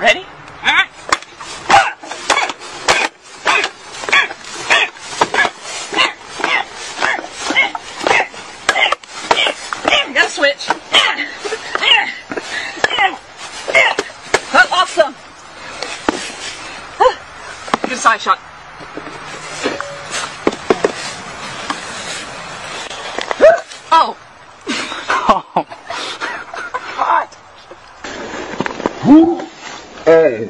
Ready? You gotta switch. Oh, awesome. Good side shot. who uh,